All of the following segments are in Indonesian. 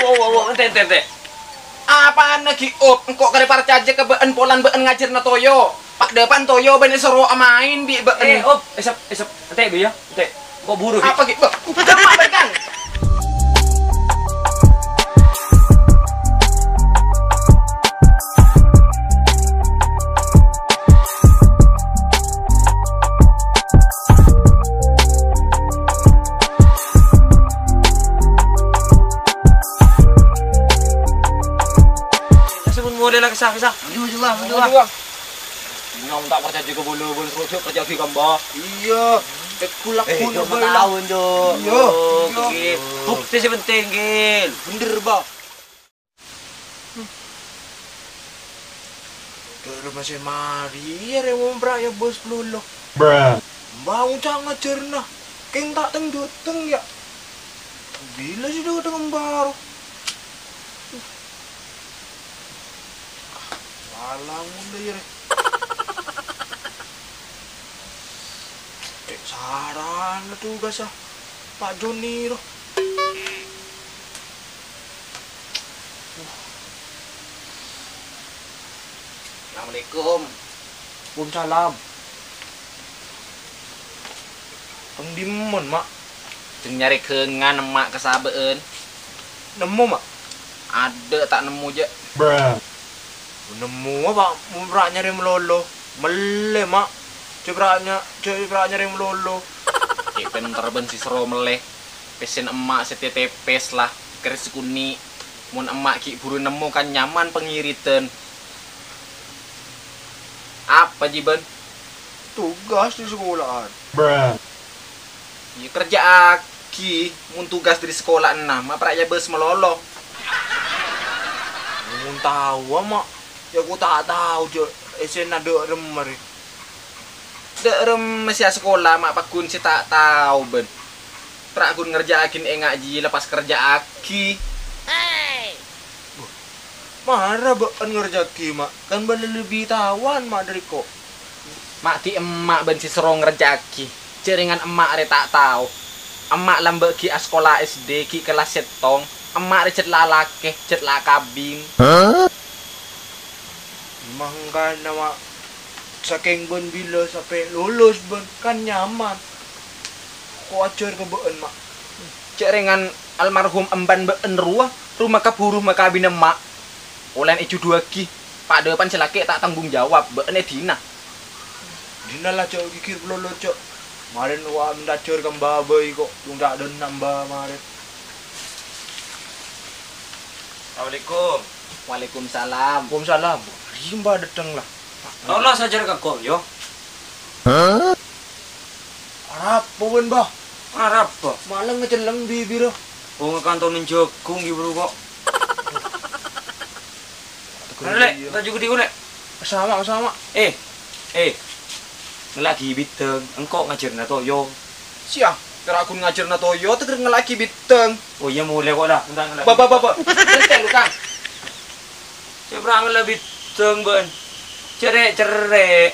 oh, oh, oh, ente, ente, ente. Apaan lagi up? Engkau kali para caje ke been polan been ngajar na toyo. Pak depan toyo ben seru main bi been. Eh, op, esap, esap, ente, bi ya, ente. Kok buru, apa gitu? Demak ben model lah kesah, kesah. Maju lah, maju Aduh, lah. Tak percaya juga bulu, bulu serusuk kerja ki kamba. Iya. Kulak Eh, pun jom boleh lah. tahun jo. Iya, Oh, iya. Bukti sih penting, Gil. Bener, bah. Terus masih mari ya remo ya bos lulu. Bruh. Bang jangan cerna. Keng tak teng teng ya. Bila sih dia dengan baru. Salah munda ya. Kayak saran lah tugas ah. Pak Joni loh. Assalamualaikum. Waalaikumsalam. Kang Dimon, Mak. Jeng nyari kengan emak kesabeun. Nemu, Mak. Ada tak nemu je. Bruh. Nemu apa? Murah nyari melolo. Mele, Mak. Cebraknya, cebrak nyari melolo. Cek pinter ben si seru meleh. Pesen emak setetepes lah. Keris kuni. Mun emak ki buru nemu kan nyaman pengiritan. Apa jiban? Tugas di sekolahan. Bruh. Ya kerja aki. Mun tugas dari sekolah enam. Apa ya bes melolo. Mun tahu, Mak. Ya aku tak tahu je. Esen ada remari. Dek rem masih sekolah mak pakun si tak tahu ben. Prak kun ngerja akin engak ji lepas kerja aki. Marah baan ngerjaki, Mak. Kan bala lebih tawan, Mak, dari kok. Mak ti emak ben si serong ngerja aki. Jaringan emak re tak tahu. Emak lambe ki sekolah SD ki kelas setong. Emak re cet lalake, cet lakabing. Mangkana, Mak. Saking ben bila sampai lulus ben kan nyaman. Kok ajar ke baan, Mak. Jaringan almarhum emban ben ruah rumah kaburuh makabin emak. Olen icu dua ki. Pak depan celake tak tanggung jawab ben dina. Dina lah cok kikir pelolo cok. Marin wa mendacar kan babai kok. Yung tak ada nambah marin. Assalamualaikum. Waalaikumsalam. Waalaikumsalam. Rimba datang lah. Allah sajar ke kau, yo. Arab pun bah. Arab po. Malang ngeceleng bibir. Oh, ngekantonin jagung gitu kok. Lek, tak juga diulek. Sama sama. Eh, eh. Lagi biteng, engkau ngajar na to, yo. Siah, kira aku ngajar na toyo, teger ngelaki biteng. Oh iya mulai kok lah. Bapak, bapak, berhenti lu kang. Saya berang ngelak biteng, ben. Cerek, cerek.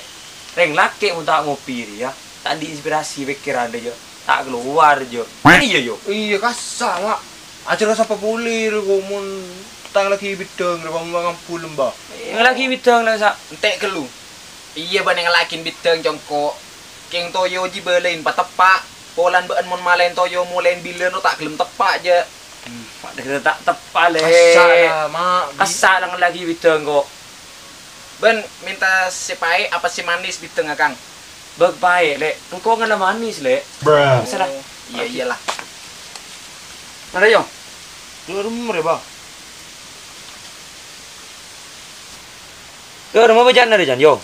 Reng laki mau tak ngopi ya. Tadi inspirasi pikiran deh, yo. Tak keluar, yo. Iya, yo. Iya kasar mak. Acara siapa pulir kumun tang lagi bidang repam mangan pulem bah. Ngelaki biteng lah, sak. Entek ke lu. Iya ban ngelakin biteng jongkok. Keng toyo ji belain patepak. Polan bean mon malen toyo mulen bilen tak gelem tepak je. Pak dah tak tepat le. Kasar lah mak. Kasar lah lagi biteng kok. Ben minta si pai apa si manis biteng akang. Beg baik, lek. Engkau ngelam manis, lek. Bruh. Masalah. Iya iyalah. Mana yo? Dua rumah ya bah. Yo, rumah bejan ada jan, yo.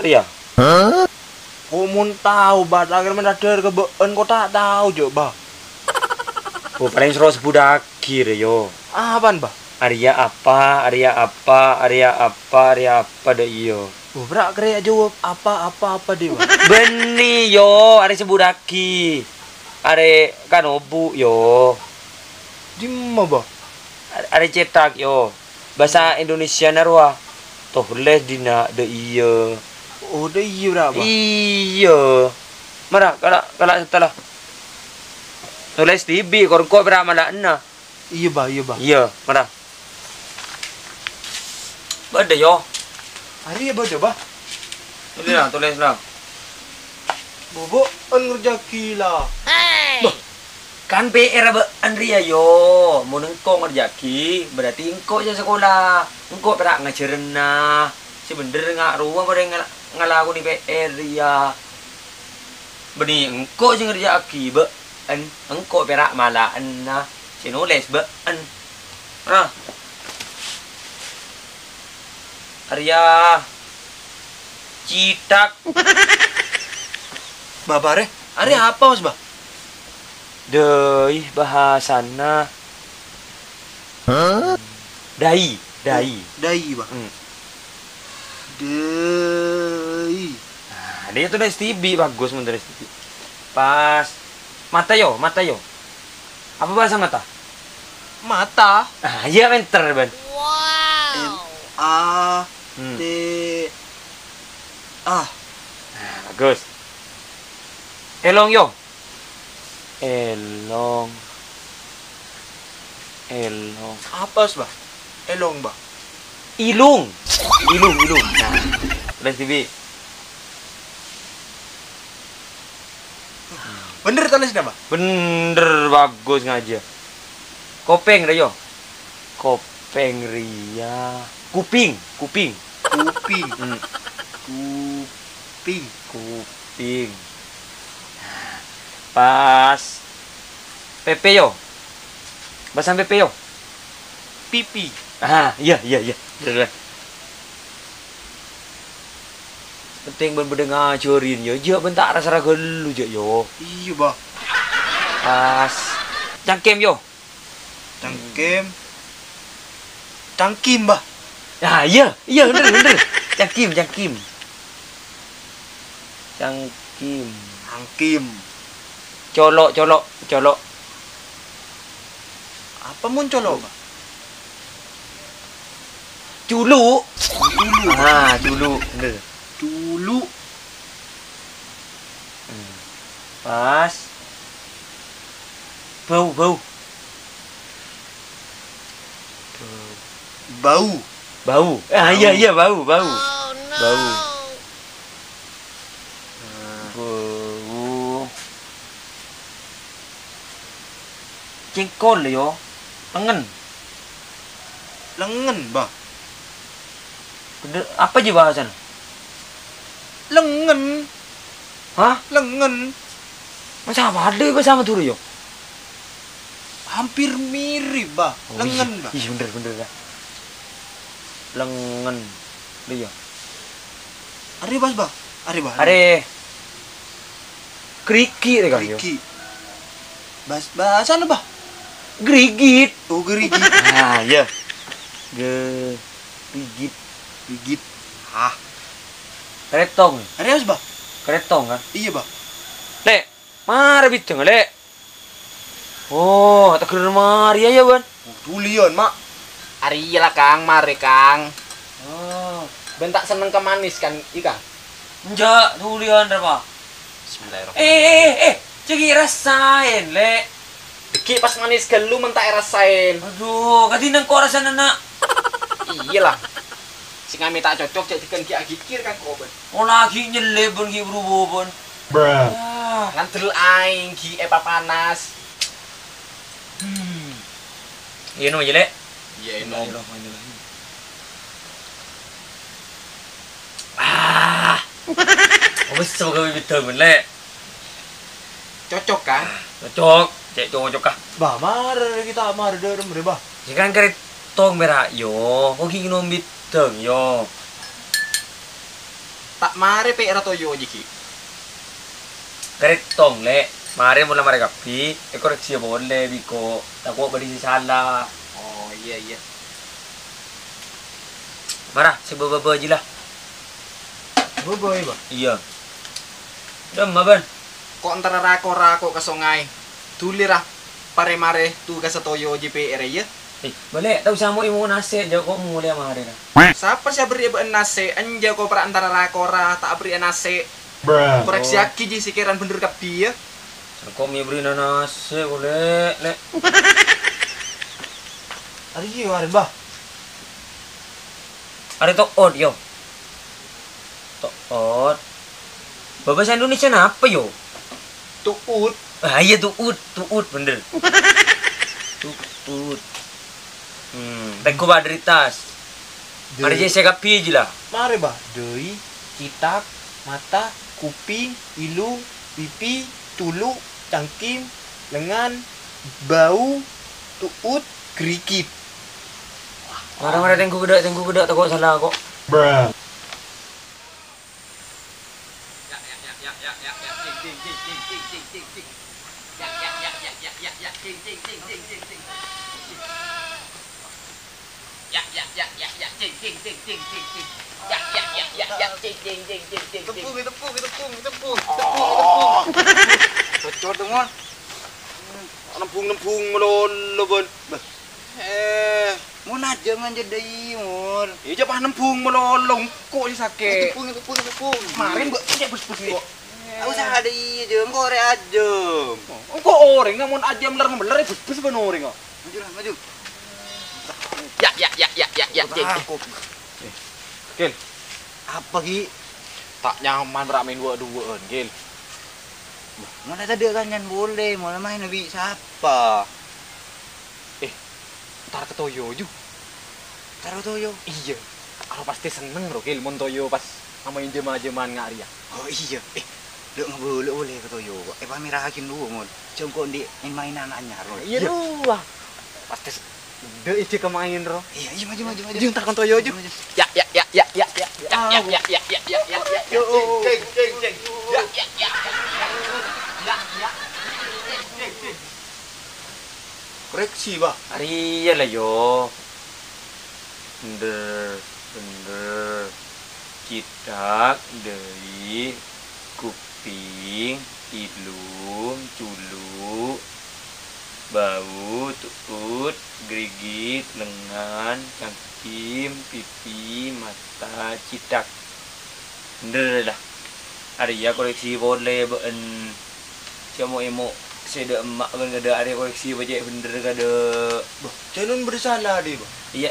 Ada ya? Kumun tahu bah agar mendadak ke been kok tak tahu je bah. Oh, paling seru sebudak kir yo. Apaan bah? Arya apa? Arya apa? Arya apa? Arya apa deh yo. Oh, berak kere jawab apa apa apa bah. Beni yo, ada sebudaki. Ada kanobu yo. Di mana bah? Cetak yo. Bahasa Indonesia narwa. Toh les dina de iya. Oh, dah iya berapa? Iya. Mana kalau kalau setelah tulis TV korko berapa mana? Iya bah, iya bah. Iya, mana? Bada yo. Hari ya baca bah. Tulis lah, tulis lah. Bobo an ngerjaki lah. Kan PR ba Andrea yo, mau nengko ngerjaki, berarti engko aja sekolah. Engko perak ngajarin nah. Si bener nggak ruang pada ngal ngalaku di PR ya. Beni engko aja ngerjaki ba en engko perak malah en nah. Si nulis ba en. Nah. Arya Citak Bah bare. Hari apa mas bah? Dei bahasana Dai Dai Dai bah. Hmm. Dai. Nah, dia tuh dari STB bagus menurut STB. Pas mata yo, mata yo. Apa bahasa mata? Mata. Ah, iya pinter ban. M A Hmm. T Ah. Nah, bagus. Elong yo. Elong. Elong. Apa mas bah? Elong bah. Ilung. Ilung, ilung. Nah, dari STB. Bener tulisnya bah? Bener bagus ngaja. Kopeng dah yo. Kopeng ria. Kuping, kuping. Kuping. Hmm, Kuping. kuping. Pas Pepe yo. Bahasa Pepe yo. Pipi. Ah, iya iya iya. Bener. Penting ben beda ngajarin yo. Je bentak rasa gelu je yo. Iya bah. Pas cangkem yo. Cangkem. Cangkim bah. Ah, iya, iya bener bener. Cangkim, cangkim. Cangkim. Cangkim. Colok, colok, colok. Apa muncul lo bah? Culu. Dulu. Ah, culu, bener. Dulu. Pas. Bau, bau. Bau. Bau. Ah, iya iya bau, bau. Bau. Bau. Cengkol yo. Pengen. Lengan bah. Bener, apa aja bahasan? Lengan. Hah? Lengan. Masa apa ada bahasa sama turu yo? Hampir mirip bah. Oh, Lengan iya. bah. Iya bener bener dah. Lengan. Iya. Ari bas bah. Ari bah. Are Kriki deh kan yo. Riki. Bas bahasa bah. Grigit. Oh gerigi. Ah, iya. Ge Grigit. Gigit. Ah. Keretong. Ari bas bah. Keretong kan? Iya bah. Lek, mari biteng lek. Oh, tak kira mari aja ban. Tulian mak. Ari lah Kang, mari Kang. Oh, Bentak seneng ke manis kan, iya Kang? enggak tulian apa? Bismillahirrahmanirrahim. Eh, eh, eh, cegi rasain lek. Deki pas manis gelu mentak rasain. Aduh, kadinang kok rasanya nak. Iya lah. Sing kami tak cocok cek diken ki agikir kan kok ben. Oh lagi nyelebon ki berubah Bruh. Ah, Ngantel aing ki epa panas. iya no jelek. Iya Ah, oh bisa kau biteng lek. Cocok kan? Cocok, cek cocok kah? Bah mar kita mar derem re bah. Jangan keretong merah yo, kok gini nom biteng yo. Tak mare pe era toyo jiki. Keretong lek. Mari mula mari kapi, e koreksi boleh biko. Tako beri si salah. Iya iya. Marah, si baba aja lah. Boboy bah. Iya. Dem ban. Kok antara rako-rako ke sungai. Tulirah pare mare tu ka sa toyo JPR ya. Eh, balik tahu sama imu nasi jauh kok mulai dah. Siapa sih beri ba nase anja ko para antara rakora tak beri nase. Bruh. Koreksi aki ji sikiran bener kapi ya. Kok mi beri nasi boleh lek. Hari iya hari bah. Ada toot yo. Toot. Bahasa Indonesia apa yo? Tuut. Ah iya tuut, tuut bener. Tuut. Hmm, teko badritas. Mari je saya kapi lah. Mari bah. Doi, kitak, mata, kuping, ilu, pipi, tulu, cangkim, lengan, bau, tuut, gerigit. Marah-marah tengku gedak, tengku gedak takut salah kok. tepung tepung tepung tepung tepung. Bocor tuh mon nempung nempung melon lebon eh Mun jangan jadi mur, iya, mun. Ieu ah, nembung melolong kok si sake. Eh, pung pung pung. Marin mbok tidak bus-bus kok. Iya. Aku saha deui jeung kore ajem. Oh, kok oreng namun meler meler itu eh, bus-bus ben oreng kok. Maju lah, maju. Ya ya ya ya ya ya. ya, ya. Eh, Gil. Apa ki? Tak nyaman rak main dua-duaan, Gil. Mana tadi kan boleh, mau main nabi siapa? Ntar ketoyo ju. Taruh tuh yo. Iya. Aku pasti seneng Gil mon toyo pas main jema-jeman ngari ya. Oh iya, eh, lu nggak boleh boleh ke Toyo. Eh, pamirahakin dulu, mon. Cuma di main mainan anyar. Iya dua. Pasti de isi kemain bro. Iya, iya maju maju maju. Jeng tak toyo. Ya ya ya ya ya ya ya ya ya ya ya ya ya ya. Yo, ceng ceng ceng. Ya ya ya. Ya ya. Koreksi bah. Hari ya lah yo. Bener, bener. Kitak dari kuping, hidung, culu, bau, tuut, gerigit, lengan, cangkim, pipi, mata, citak. Bener dah. Hari ya koleksi boleh ben. Siapa emo ada emak kan ada ada koleksi bajak bener kada Bah, jangan bersalah deh bah. Iya,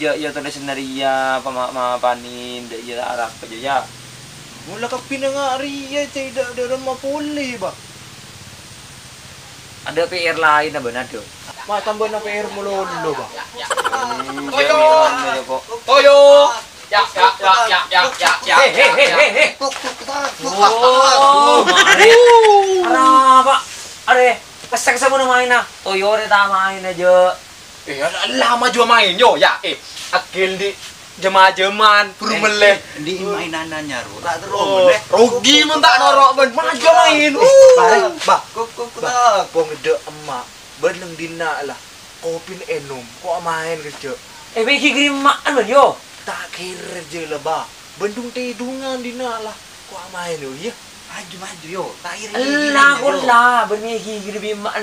ya ya tanda senaria pama ma panin dak ya arah aja ya. Mula nga hari ya tidak ada rumah boleh bah. Ada PR lain apa nado? Ma tambah na PR mulolo bah. Toyo. Toyo. Ya ya ya ya ya ya ya. Tuk. Oh, Are, eh, kasaksa mo na main na. Toyore ta main na jo. Eh, lama jo main yo. Ya eh, akil di jema-jeman buru meleh di mainannya nyaru tak terus rugi men tak norok men majo main pare bah kok kok kok ngede emak beleng dina lah kopin enom kok main kerja eh bagi grimaan men yo tak kira je lebah bendung tidungan dina lah kok main yo ya maju maju yo tak lah kon lah bermiki lebih maan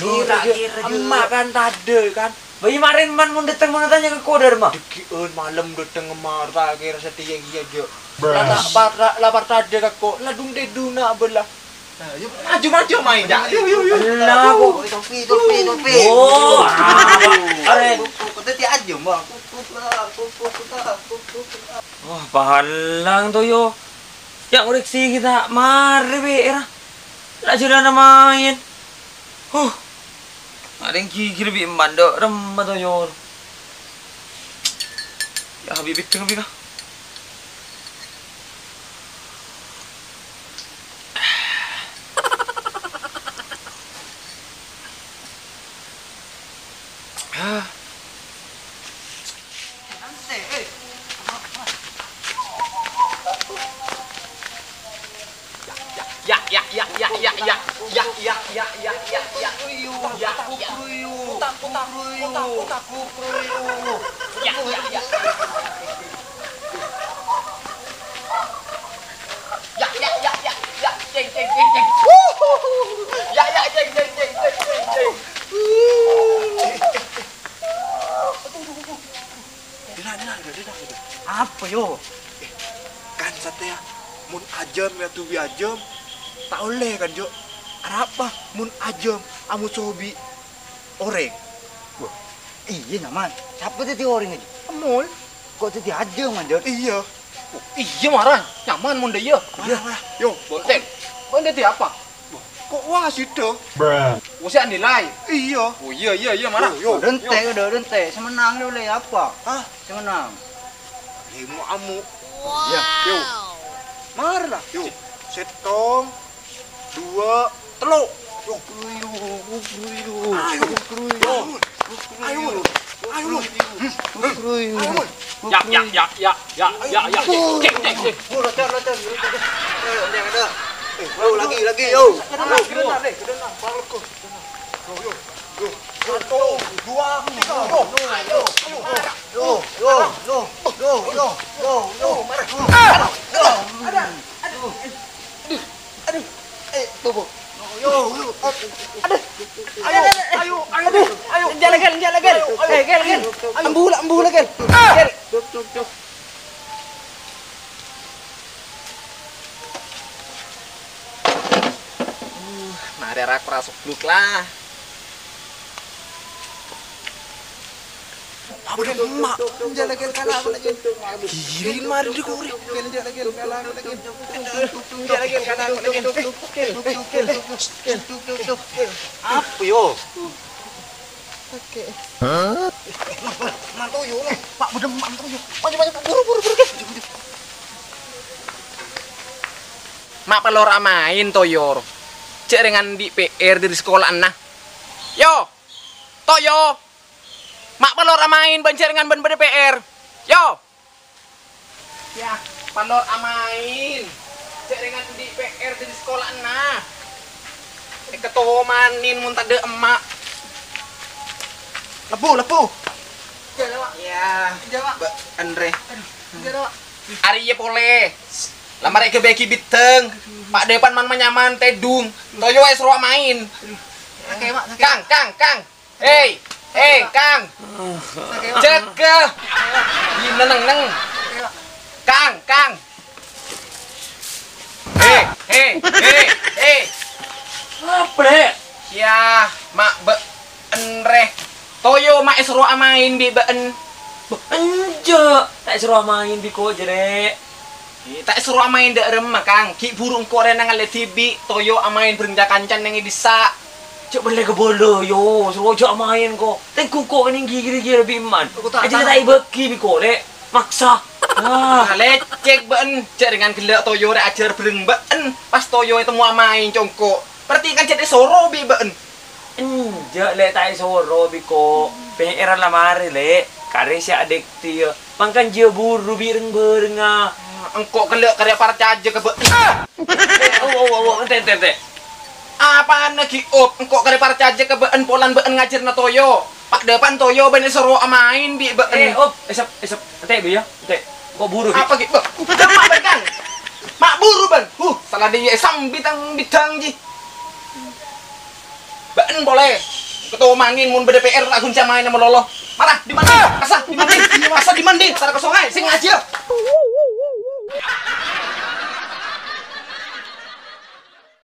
kira kira emak kan tade kan Bayi marin man mau dateng mau tanya ke kodar mah. Dekiun malam dateng mar tak kira setia iya aja lapar lapar lapar tade kakko lah dung deduna belah. maju maju main dah. Yo yo yo. Lah aku topi topi topi. Oh. Are kita ti aja mbak Wah, pahalang tuh yo. Ya sih kita mari biar Nak jalan main. Huh. Ada yang bi mando rem rembat aja. Ya habis kan, bikin habis kah? Ah. Apa yo? Kan satya mun ajam ya tu bi ajam. Tak oleh kan jo. Arapa mun ajam amu sobi oreng. Wah. Iya nyaman. Siapa tadi orang aja? Amul. Kok tadi ada manjat? Iya. Iya marah, nyaman mun dia. Iya. Yo, Bonten. Bonten dia apa? kok wasit tuh? Usia nilai. Iya. Oh iya iya iya marah. Yo, yo. Rente udah rente. Semenang dia boleh apa? Hah? Semenang. Lemu amu. Ya. Yo. Mari lah. Yo. Setong. Dua. Teluk. Yo. Yo. Yo. Ayo. Yo. Ayo. Ayo. Ayo. Ya ya ya ya ya ya ya. Cek cek cek. Ada. Eh, yo, lagi, lagi, yo. Deh. Yo, yo. Yo. Satu, dua, tiga. Yo. Ayo. Ayo. Yo, yo, yo, yo, yo, yo. Ada, aduh. Aduh. Eh, tubuh. Yo, yo. Aku rasuk lah. Apa dia Mak pelor main toyor. Cek dengan di PR dari sekolah nah. Yo. Toyo. Mak pelor main bancer dengan ben ben PR. Yo. Ya, pelor main. Cek dengan di PR dari sekolah nah. Eh ketomanin mun tade emak. Lepu lepu. Ya, Jawab. Andre. Jawab. Ari ye pole. Lamar ke beki biteng. Pak depan man menyaman tedung. Toyo wes ruang main. Oke, Mak. Kang, Kang, Kang. Hei, hei, Kang. Jaga. Ini neng neng. Kang, Kang. Hei, hei, hei, hei. Apa deh? Ya, mak be enreh. Toyo mak es ruang main bi been. Enjo, tak suruh main biko jere. Tak seru amain dak remah kang. Ki burung kore nang ale tibi. Toyo amain berenja kancan nang disa. Cok boleh ke bola yo, suruh cok main ko. Tengku ko kening gigi gigi lebih iman. Aja tak beki biko dek. Maksa. Ah, Nah, lecek ben. Cek dengan gelak toyo rek ajar bereng ben. Pas toyo itu mau main congko. Berarti kan jadi soro bi ben. enjo le tak suruh biko. PR lah mari le. Kare si adik dia. Mangkan dia buru bireng bereng ah. Engkok gelak karya parca aja ke. Ah! Oh, oh, oh, oh, ente, ente, ente. Apaan lagi op? Engkok karya parca aja ke ben polan ben ngajar na toyo. Pak depan toyo ben soro main bi ben. Eh, op, esap, esap. Ente, bi ya. Ente. Kok buru? Apa gitu? Demak ben kan? Mak buru ben. Huh, salah dia sam bitang bitang ji. Ben boleh. Ketua mangin mun BDPR tak gunca main sama lolo. Marah di mana? Asa di mana? Asa di? Sana kosong aja, sing aja.